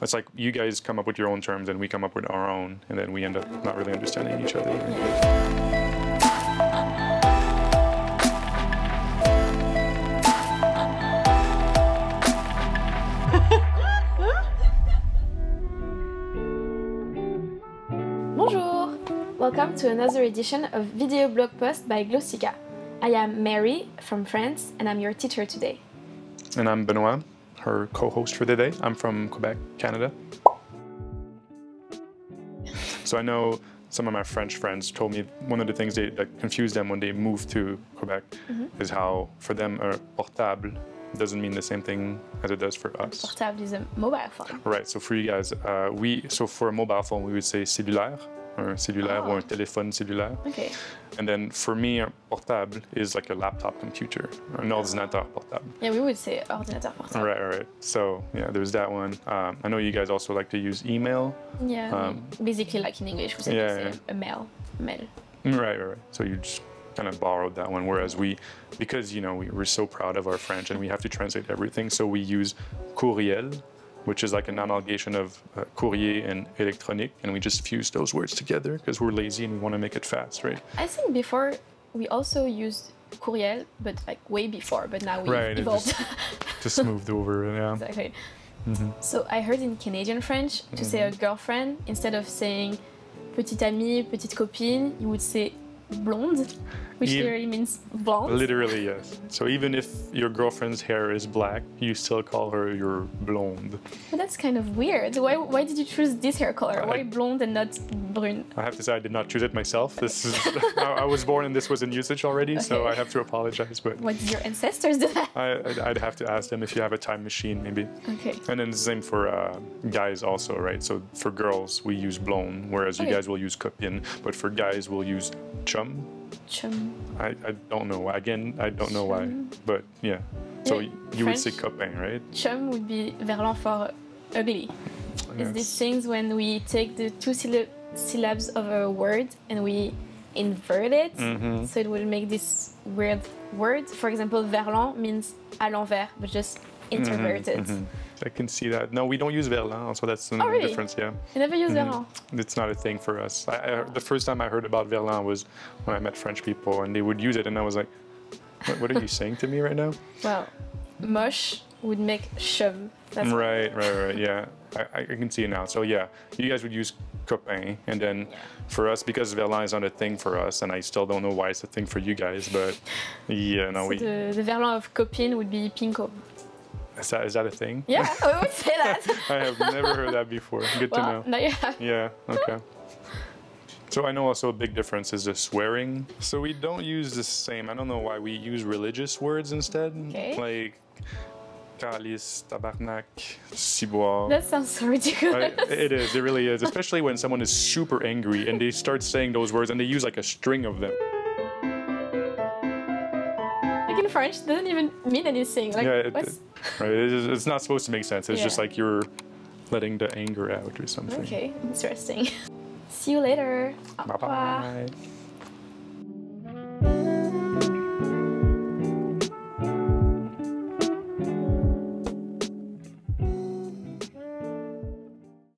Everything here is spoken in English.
It's like you guys come up with your own terms and we come up with our own, and then we end up not really understanding each other. Bonjour! Welcome to another edition of Video Blog Post by Glossika. I am Mary from France and I'm your teacher today. And I'm Benoit, her co-host for the day. I'm from Quebec, Canada. So I know some of my French friends told me one of the things they, that confused them when they moved to Quebec is how for them a portable doesn't mean the same thing as it does for us. Portable is a mobile phone. Right, so for you guys, uh, we so for a mobile phone we would say cellulaire, un cellulaire ou Oh. un téléphone cellulaire. Okay. And then for me, a portable is like a laptop computer, un ordinateur portable. Yeah, we would say ordinateur portable. Right, right, right. So yeah, there's that one. Um, I know you guys also like to use email. Yeah. Um, basically like in English we say yeah, c'est yeah. a mail. Mail. Right, right, right. So you just kind of borrowed that one. Whereas we, because you know we, we're so proud of our French and we have to translate everything, so we use courriel, which is like an amalgamation of uh, courrier and electronic, and we just fuse those words together because we're lazy and we want to make it fast, right? I think before we also used courriel, but like way before, but now we Right, evolved. Just moved over, yeah. exactly. Mm-hmm. So I heard in Canadian French to say a girlfriend, instead of saying petite amie, petite copine, you would say blonde, which Yeah. literally means blonde. Literally, yes. So even if your girlfriend's hair is black, you still call her your blonde. But that's kind of weird. Why, why did you choose this hair color? Why I- blonde and not brune? I have to say I did not choose it myself. This is I I was born and this was in usage already, so I have to apologize. But What did your ancestors do that? I, I'd- I'd have to ask them if you have a time machine, maybe. Okay. And then the same for uh, guys also, right? So for girls we use blonde, whereas you guys will use copine. But for guys we'll use chum. Chum. I, I don't know why. Again, I don't know why. But yeah. So Yeah, you would say French. copain, right? Chum would be verlan for ugly. It's these things when we take the two sylla- syllables of a word and we invert it, Mhm. so it will make this weird word. For example, verlan means à l'envers, but just introverted. Mhm. I can see that. No, we don't use verlan, so that's the Oh, really? difference. Yeah. You never use Mhm. verlan. It's not a thing for us. I, I, the first time I heard about verlan was when I met French people, and they would use it, and I was like, "What, what are you saying to me right now?" Well, moche would make chum. That's Right, right, right. Yeah, I, I can see it now. So yeah, you guys would use copain, and then for us, because verlan is not a thing for us, and I still don't know why it's a thing for you guys, but yeah, no, So we the, the verlan of copine would be pinko. Is that, is that a thing? Yeah, we would say that. I have never heard that before. Good to know. well, now you have. Yeah, okay. So I know also a big difference is the swearing. So we don't use the same. I don't know why we use religious words instead. Okay. Like calice, tabarnak, ciboire. That sounds so ridiculous. I- it is. It really is. Especially when someone is super angry and they start saying those words and they use like a string of them. In French, doesn't even mean anything. Like, yeah, it, what's... it- right. It's not supposed to make sense. It's just like you're letting the anger out or something. Okay, interesting. See you later. Bye bye.